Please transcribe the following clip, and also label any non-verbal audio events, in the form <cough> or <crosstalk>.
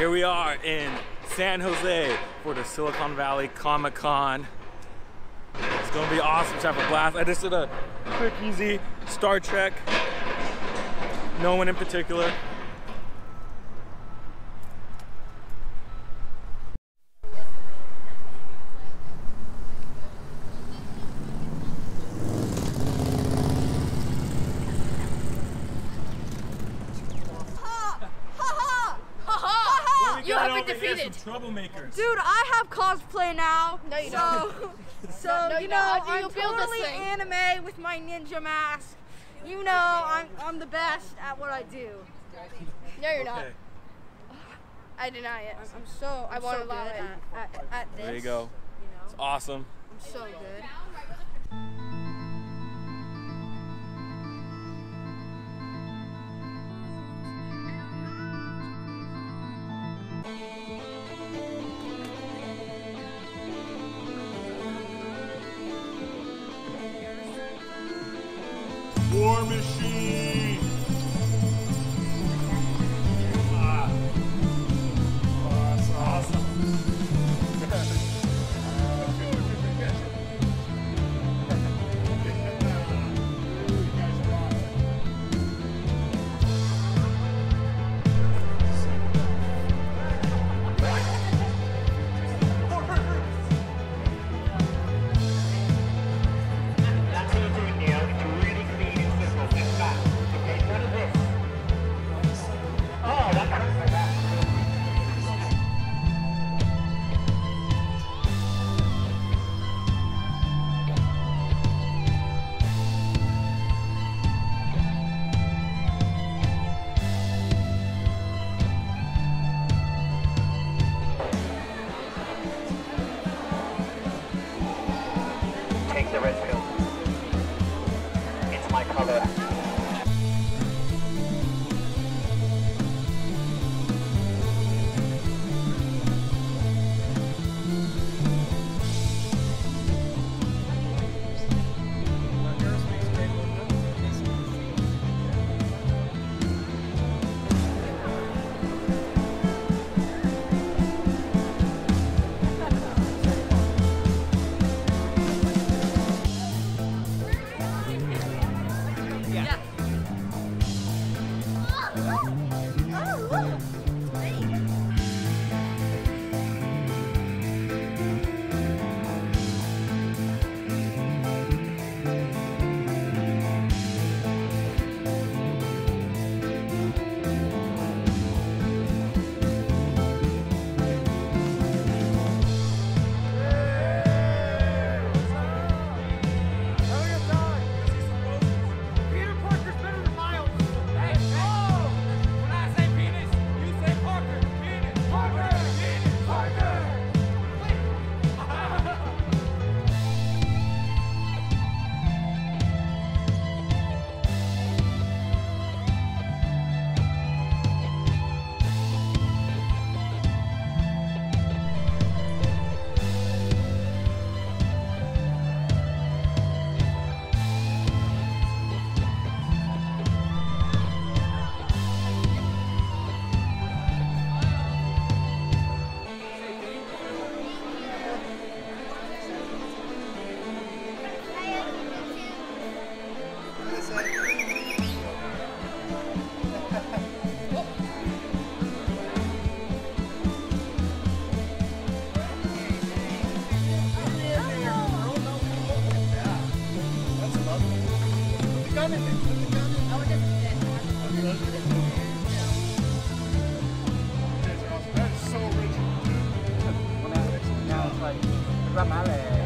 Here we are in San Jose for the Silicon Valley Comic Con. It's gonna be awesome to have a blast. I just did a quick, easy Star Trek. No one in particular. You have been defeated. troublemakers. Dude, I have cosplay now. No, you so, don't. <laughs> <laughs> So, No, you you know, do I'm build totally anime with my ninja mask. You know, I'm, I'm the best at what I do. No, you're not. I deny it. I'm so, I'm won't so allow good at, at, at this. there you go. You know? It's awesome. I'm so good. Machine! My color. That is so original. Now